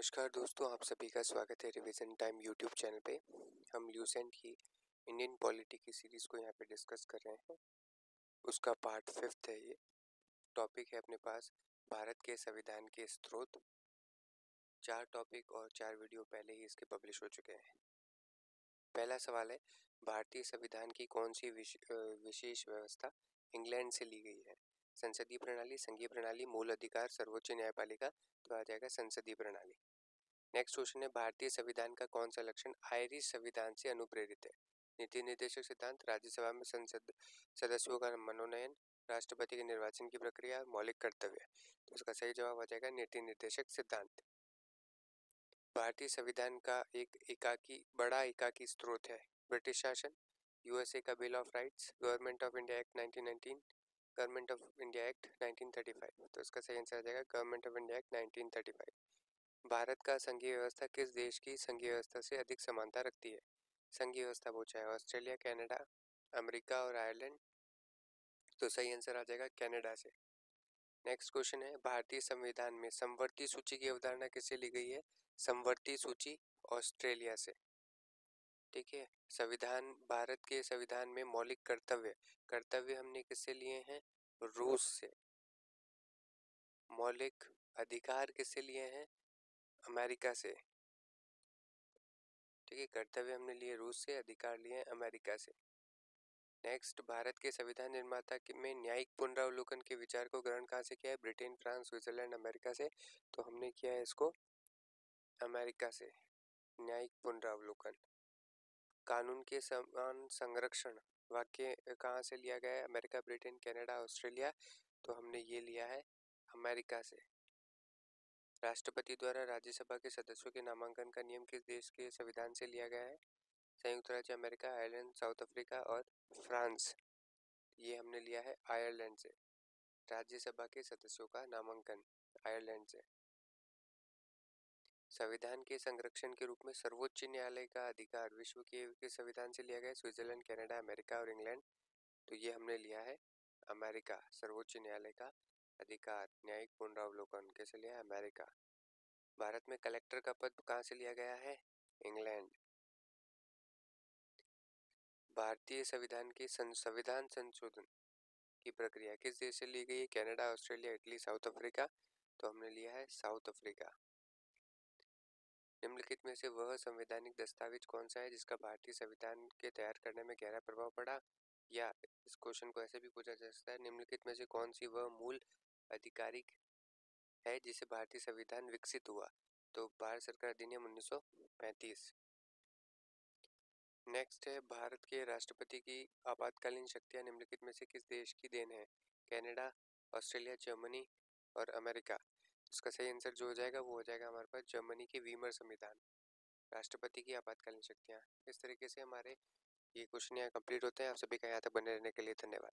नमस्कार दोस्तों, आप सभी का स्वागत है रिवीजन टाइम यूट्यूब चैनल पे। हम ल्यूसेंट की इंडियन पॉलिटी की सीरीज़ को यहाँ पे डिस्कस कर रहे हैं। उसका पार्ट फिफ्थ है ये। टॉपिक है अपने पास, भारत के संविधान के स्रोत। चार टॉपिक और चार वीडियो पहले ही इसके पब्लिश हो चुके हैं। पहला सवाल है, भारतीय संविधान की कौन सी विशेष व्यवस्था इंग्लैंड से ली गई है? संसदीय प्रणाली, संघीय प्रणाली, मूल अधिकार, सर्वोच्च न्यायपालिका तो आ जाएगा संसदीय प्रणाली। नेक्स्ट क्वेश्चन है, भारतीय संविधान का कौन सा लक्षण आयरिश संविधान से अनुप्रेरित है? नीति निर्देशक सिद्धांत, राज्यसभा में संसद सदस्यों का मनोनयन, राष्ट्रपति के निर्वाचन की प्रक्रिया, मौलिक कर्तव्य। तो इसका सही जवाब आ जाएगा नीति निर्देशक सिद्धांत। भारतीय संविधान का एक एकाकी, बड़ा एकाकी स्रोत है, ब्रिटिश शासन, यूएसए का bill of rights, Government of India Act 1919 Government of India Act 1935 तो इसका सही आंसर आ जाएगा Government of India Act 1935 Bharat का संघीय व्यवस्था किस देश की संघीय व्यवस्था से अधिक समानता रखती है? संघीय व्यवस्था पूछा है ऑस्ट्रेलिया, कनाडा, अमेरिका और आयरलैंड तो सही आंसर आ जाएगा कनाडा से। नेक्स्ट क्वेश्चन है, भारतीय संविधान में संवर्ती सूची की अवधारणा किससे ली गई है? संवर्ती सूची ऑस्ट्रेलिया से। ठीक है, संविधान, भारत के संविधान में मौलिक कर्तव्य कर्तव्य हमने किससे लिए हैं? रूस से। मौलिक अधिकार किससे लिए हैं? अमेरिका से। ठीक है कर्तव्य हमने लिए रूस से, अधिकार लिए अमेरिका से। नेक्स्ट भारत के संविधान निर्माता में न्यायिक पुनरावलोकन के विचार को ग्रहण कहाँ से किया है? ब्रिटेन, फ्रांस, स्विट्जरलैंड, अमेरिका से। तो हमने किया है इसको अमेरिका से, न्यायिक पुनरावलोकन। कानून के समान संरक्षण वाक्य कहाँ से लिया गया है? America, Britain, Canada, Australia. तो हमने ये लिया है अमेरिका से। राष्ट्रपति द्वारा राज्यसभा के सदस्यों के नामांकन का नियम किस देश के संविधान से लिया गया है? संयुक्त राज्य अमेरिका, आयरलैंड, साउथ अफ्रीका और फ्रांस। ये हमने लिया है आयरलैंड से। राज्यसभा के सदस्यों का नामांकन आयरलैंड से। संविधान के संरक्षण के रूप में सर्वोच्च न्यायालय का अधिकार विश्व के संविधान से लिया गया स्विट्जरलैंड, कनाडा, अमेरिका और इंग्लैंड। तो ये हमने लिया है अमेरिका, सर्वोच्च न्यायालय का अधिकार, न्यायिक पुनरावलोकन कैसे लिया है अमेरिका? भारत में कलेक्टर का पद कहाँ से लिया गया है? इंग्लैंड। भारतीय संविधान के संविधान संशोधन की प्रक्रिया किस देश से ली गई है? Canada, Australia, Italy, South Africa? तो हमने लिया है साउथ अफ्रीका। निम्नलिखित में से वह संवैधानिक दस्तावेज़ कौन सा है जिसका भारतीय संविधान के तैयार करने में गहरा प्रभाव पड़ा? या इस क्वेश्चन को ऐसे भी पूछा जा सकता है, निम्नलिखित में से कौन सी वह मूल आधिकारिक है जिसे भारतीय संविधान विकसित हुआ तो भारत सरकार अधिनियम 1935 नेक्स्ट है, भारत के राष्ट्रपति की आपातकालीन शक्तियाँ, निम्नलिखित में से किस देश की देन है? कनाडा, ऑस्ट्रेलिया, जर्मनी और अमेरिका। उसका सही आंसर जो हो जाएगा, वो हो जाएगा हमारे पास जर्मनी के वीमर संविधान। राष्ट्रपति की आपातकालीन शक्तियाँ। इस तरीके से हमारे ये क्वेश्चन यहाँ कंप्लीट होते हैं। आप सभी का यहाँ तक बने रहने के लिए धन्यवाद।